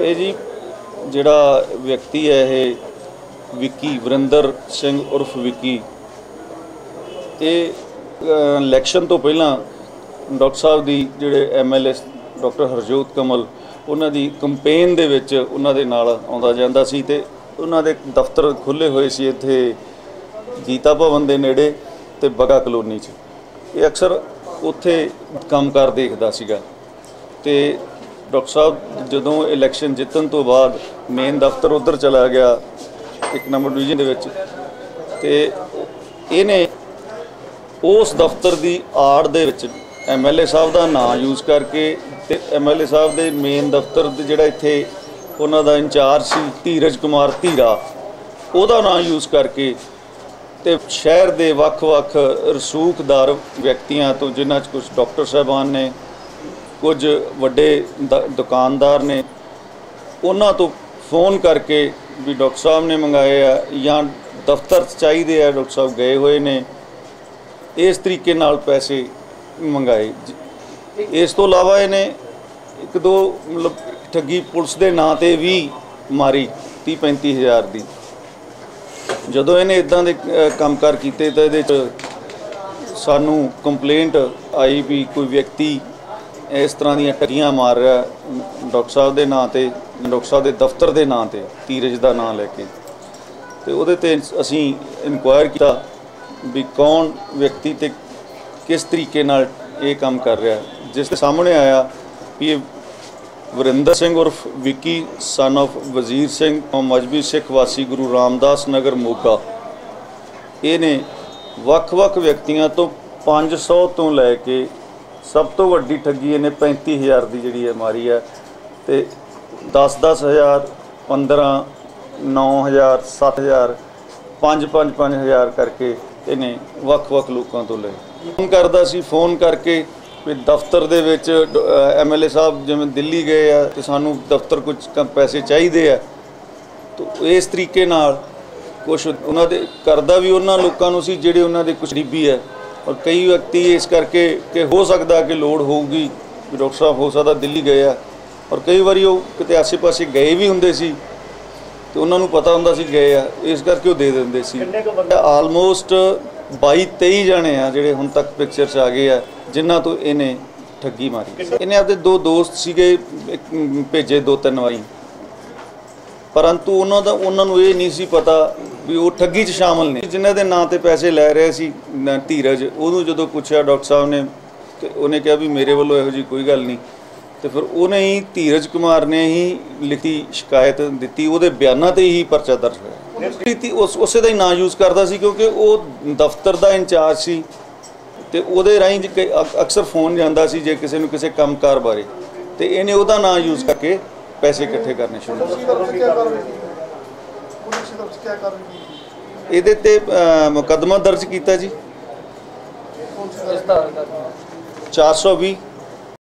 ਇਹ ਜੀ ਜਿਹੜਾ ਵਿਅਕਤੀ ਹੈ ਇਹ ਵਿੱਕੀ, ਵਰਿੰਦਰ ਸਿੰਘ ਉਰਫ ਵਿੱਕੀ। ਇਹ ਇਲੈਕਸ਼ਨ ਤੋਂ ਪਹਿਲਾਂ ਡਾਕਟਰ ਸਾਹਿਬ ਦੀ ਜਿਹੜੇ ਐਮਐਲਏ ਡਾਕਟਰ ਹਰਜੋਤ ਕਮਲ, ਉਹਨਾਂ ਦੀ ਕੰਪੇਨ ਦੇ ਵਿੱਚ ਉਹਨਾਂ ਦੇ ਨਾਲ ਆਉਂਦਾ ਜਾਂਦਾ ਸੀ ਤੇ ਉਹਨਾਂ ਦੇ ਦਫ਼ਤਰ ਖੁੱਲੇ ਹੋਏ ਸੀ ਇੱਥੇ ਗੀਤਾ ਭਵਨ ਦੇ ਨੇੜੇ ਤੇ ਬਗਾ ਕਲੋਨੀ 'ਚ। ਇਹ ਅਕਸਰ ਉੱਥੇ ਕੰਮਕਾਰ ਦੇਖਦਾ ਸੀਗਾ। ਤੇ ਡਾਕਟਰ ਸਾਹਿਬ, ਜਦੋਂ ਇਲੈਕਸ਼ਨ ਜਿੱਤਣ ਤੋਂ ਬਾਅਦ ਮੇਨ ਦਫ਼ਤਰ ਉਧਰ ਚਲਾ ਗਿਆ, ਇੱਕ ਨੰਬਰ ਡਿਵੀਜ਼ਨ ਦੇ ਵਿੱਚ, ਤੇ ਇਹਨੇ ਉਸ ਦਫ਼ਤਰ ਦੀ ਆੜ ਦੇ ਵਿੱਚ ਐਮਐਲਏ ਸਾਹਿਬ ਦਾ ਨਾਮ ਯੂਜ਼ ਕਰਕੇ ਤੇ ਐਮਐਲਏ ਸਾਹਿਬ ਦੇ ਮੇਨ ਦਫ਼ਤਰ ਦੇ ਜਿਹੜਾ ਇੱਥੇ ਉਹਨਾਂ ਦਾ ਇੰਚਾਰਜ ਸੀ ਧੀਰਜ ਕੁਮਾਰ ਧੀਰਾ, ਉਹਦਾ ਨਾਮ ਯੂਜ਼ ਕਰਕੇ ਤੇ ਸ਼ਹਿਰ ਦੇ ਵੱਖ-ਵੱਖ ਰਸੂਖਦਾਰ ਵਿਅਕਤੀਆਂ ਤੋਂ ਜਿਨ੍ਹਾਂ 'ਚ ਕੁਝ ਡਾਕਟਰ ਸਾਹਿਬਾਨ ਨੇ ਕੁਝ ਵੱਡੇ ਦ- ਦੁਕਾਨਦਾਰ ਨੇ ਉਹਨਾਂ ਤੋਂ ਫੋਨ ਕਰਕੇ ਵੀ ਡਾਕਟਰ ਸਾਹਿਬ ਨੇ ਮੰਗਾਏ ਆ ਜਾਂ ਦਫ਼ਤਰ ਚਾਹੀਦੇ ਆ ਡਾਕਟਰ ਸਾਹਿਬ ਗਏ ਹੋਏ ਨੇ ਇਸ ਤਰੀਕੇ ਨਾਲ ਪੈਸੇ ਮੰਗਾਏ। ਇਸ ਤੋਂ ਇਲਾਵਾ ਇਹਨੇ ਇੱਕ ਦੋ ਮਤਲਬ ਠੱਗੀ ਪੁਲਿਸ ਦੇ ਨਾਂ ਤੇ ਵੀ ਮਾਰੀ 30 35 ਹਜ਼ਾਰ ਦੀ। ਜਦੋਂ ਇਹਨੇ ਇਦਾਂ ਦੇ ਅ, ਕੰਮਕਾਰ ਕੀਤੇ ਤਾਂ ਇਹਦੇ ਚ ਸਾਨੂੰ ਕੰਪਲੇਂਟ ਆਈ ਵੀ ਕੋਈ ਵਿਅਕਤੀ ਇਸ ਤਰ੍ਹਾਂ ਦੀਆਂ ਠੱਗੀਆਂ ਮਾਰ ਰਿਹਾ ਡਾਕਟਰ ਸਾਹਿਬ ਦੇ ਨਾਂ ਤੇ, ਡਾਕਟਰ ਸਾਹਿਬ ਦੇ ਦਫ਼ਤਰ ਦੇ ਨਾਂ ਤੇ ਧੀਰਜ ਦਾ ਨਾਂ ਲੈ ਕੇ। ਤੇ ਉਹਦੇ ਤੇ ਅਸੀਂ ਇਨਕੁਆਇਰ ਕੀਤਾ ਵੀ ਕੌਣ ਵਿਅਕਤੀ ਤੇ ਕਿਸ ਤਰੀਕੇ ਨਾਲ ਇਹ ਕੰਮ ਕਰ ਰਿਹਾ। ਜਿਸ ਦੇ ਸਾਹਮਣੇ ਆਇਆ ਵੀ ਇਹ ਵਰਿੰਦਰ ਸਿੰਘ ਉਰਫ ਵਿੱਕੀ ਸਨ of ਵਜ਼ੀਰ ਸਿੰਘ, ਤੋਂ ਮਜਬੀ ਸਿੱਖ ਵਾਸੀ ਗੁਰੂ ਰਾਮਦਾਸ ਨਗਰ, ਮੋਗਾ। ਇਹਨੇ ਵੱਖ-ਵੱਖ ਵਿਅਕਤੀਆਂ ਤੋਂ 500 ਤੋਂ ਲੈ ਕੇ ਸਭ ਤੋਂ ਵੱਡੀ ਠੱਗੀ ਇਹਨੇ 35000 ਦੀ ਜਿਹੜੀ ਹੈ ਮਾਰੀ ਹੈ ਤੇ 10-10000 15 9000 7000 5-5 5000 ਕਰਕੇ ਇਹਨੇ ਵੱਖ-ਵੱਖ ਲੋਕਾਂ ਤੋਂ ਲਏ। ਫੋਨ ਕਰਦਾ ਸੀ, ਫੋਨ ਕਰਕੇ ਵੀ ਦਫ਼ਤਰ ਦੇ ਵਿੱਚ ਐਮਐਲਏ ਸਾਹਿਬ ਜਿਵੇਂ ਦਿੱਲੀ ਗਏ ਆ ਤੇ ਸਾਨੂੰ ਦਫ਼ਤਰ ਕੁਝ ਪੈਸੇ ਚਾਹੀਦੇ ਆ। ਤੋ ਇਸ ਤਰੀਕੇ ਨਾਲ ਕੁਝ ਉਹਨਾਂ ਦੇ ਕਰਦਾ ਵੀ ਉਹਨਾਂ ਲੋਕਾਂ ਨੂੰ ਸੀ, ਜਿਹੜੇ ਉਹਨਾਂ ਦੇ ਕੁਝ ਗਰੀਬੀ ਹੈ ਔਰ ਕਈ ਵਿਅਕਤੀ ਇਸ ਕਰਕੇ ਕਿ ਹੋ ਸਕਦਾ ਕਿ ਲੋੜ ਹੋਊਗੀ ਡਾਕਟਰ ਸਾਹਿਬ ਹੋ ਸਕਦਾ ਦਿੱਲੀ ਗਏ ਆ। ਔਰ ਕਈ ਵਾਰੀ ਉਹ ਕਿਤੇ ਆਸੇ-ਪਾਸੇ ਗਏ ਵੀ ਹੁੰਦੇ ਸੀ ਤੇ ਉਹਨਾਂ ਨੂੰ ਪਤਾ ਹੁੰਦਾ ਸੀ ਗਏ ਆ। ਇਸ ਕਰਕੇ ਉਹ ਦੇ ਦਿੰਦੇ ਸੀ। ਆਲਮੋਸਟ 22 23 ਜਣੇ ਆ ਜਿਹੜੇ ਹੁਣ ਤੱਕ ਪਿਕਚਰ 'ਚ ਆ ਗਏ ਆ ਜਿਨ੍ਹਾਂ ਤੋਂ ਇਹਨੇ ਠੱਗੀ ਮਾਰੀ। ਇਹਨੇ ਆਪਦੇ ਦੋ ਦੋਸਤ ਸੀਗੇ ਭੇਜੇ ਦੋ ਤਿੰਨ ਵਾਰੀ। ਪਰੰਤੂ ਉਹਨਾਂ ਦਾ ਉਹਨਾਂ ਨੂੰ ਇਹ ਨਹੀਂ ਸੀ ਪਤਾ ਵੀ ਉਹ ਠੱਗੀ 'ਚ ਸ਼ਾਮਲ ਨੇ। ਜਿਨ੍ਹਾਂ ਦੇ ਨਾਂ ਤੇ ਪੈਸੇ ਲੈ ਰਹੇ ਸੀ ਧੀਰਜ, ਉਹਨੂੰ ਜਦੋਂ ਪੁੱਛਿਆ ਡਾਕਟਰ ਸਾਹਿਬ ਨੇ ਤੇ ਉਹਨੇ ਕਿਹਾ ਵੀ ਮੇਰੇ ਵੱਲੋਂ ਇਹੋ ਜੀ ਕੋਈ ਗੱਲ ਨਹੀਂ। ਤੇ ਫਿਰ ਉਹਨੇ ਹੀ ਧੀਰਜ ਕੁਮਾਰ ਨੇ ਹੀ ਲਿਖੀ ਸ਼ਿਕਾਇਤ ਦਿੱਤੀ, ਉਹਦੇ ਬਿਆਨਾਂ ਤੇ ਹੀ ਪਰਚਾ ਦਰਜ ਹੋਇਆ। ਉਸ, ਉਸੇ ਦਾ ਹੀ ਨਾਂ ਯੂਜ਼ ਕਰਦਾ ਸੀ ਕਿਉਂਕਿ ਉਹ ਦਫ਼ਤਰ ਦਾ ਇੰਚਾਰਜ ਸੀ ਤੇ ਉਹਦੇ ਰਾਹੀਂ ਅਕਸਰ ਫੋਨ ਜਾਂਦਾ ਸੀ ਜੇ ਕਿਸੇ ਨੂੰ ਕਿਸੇ ਕੰਮਕਾਰ ਬਾਰੇ। ਤੇ ਇਹਨੇ ਉਹਦਾ ਨਾਂ ਯੂਜ਼ ਕਰਕੇ ਪੈਸੇ ਇਕੱਠੇ ਕਰਨੇ ਸ਼ੁਰੂ ਕਰ ਇਹਦੇ ਤੇ ਮੁਕਦਮਾ ਦਰਜ ਕੀਤਾ ਜੀ। 420